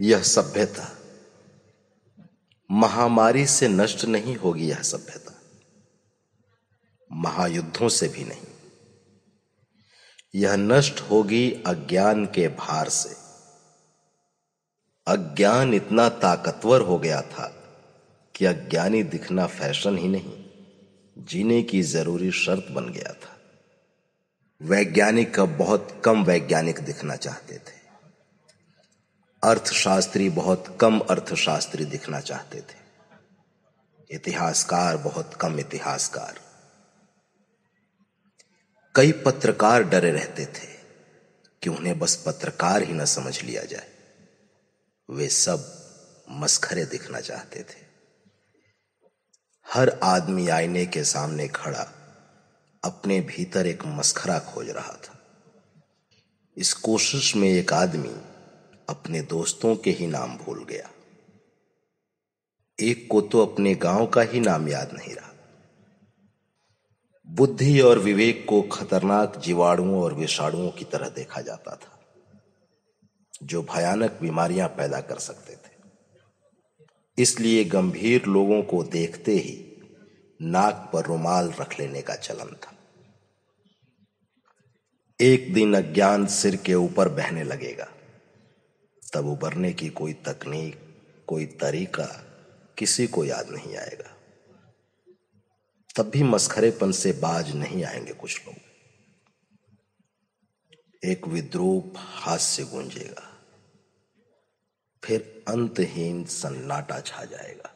यह सभ्यता। महामारी से नष्ट नहीं होगी यह सभ्यता। महायुद्धों से भी नहीं। यह नष्ट होगी अज्ञान के भार से। अज्ञान इतना ताकतवर हो गया था कि अज्ञानी दिखना फ़ैशन ही नहीं, जीने की ज़रूरी शर्त बन गया था। वैज्ञानिक अब बहुत कम वैज्ञानिक दिखना चाहते थे। अर्थशास्त्री बहुत कम अर्थशास्त्री दिखना चाहते थे। इतिहासकार बहुत कम इतिहासकार। कई पत्रकार डरे रहते थे कि उन्हें बस पत्रकार ही न समझ लिया जाए। वे सब मस्खरे दिखना चाहते थे। हर आदमी आईने के सामने खड़ा अपने भीतर एक मस्खरा खोज रहा था। इस कोशिश में एक आदमी अपने दोस्तों के ही नाम भूल गया। एक को तो अपने गाँव का ही नाम याद नहीं रहा। बुद्धि और विवेक को खतरनाक जीवाणुओं और विषाणुओं की तरह देखा जाता था, जो भयानक बीमारियाँ पैदा कर सकते थे। इसलिए गंभीर लोगों को देखते ही नाक पर रुमाल रख लेने का चलन था। एक दिन अज्ञान सिर के ऊपर बहने लगेगा। तब उबरने की कोई तकनीक, कोई तरीका किसी को याद नहीं आएगा। तब भी मस्खरेपन से बाज नहीं आएँगे कुछ लोग। एक विद्रूप हास्य गूंजेगा। फिर अंतहीन सन्नाटा छा जाएगा।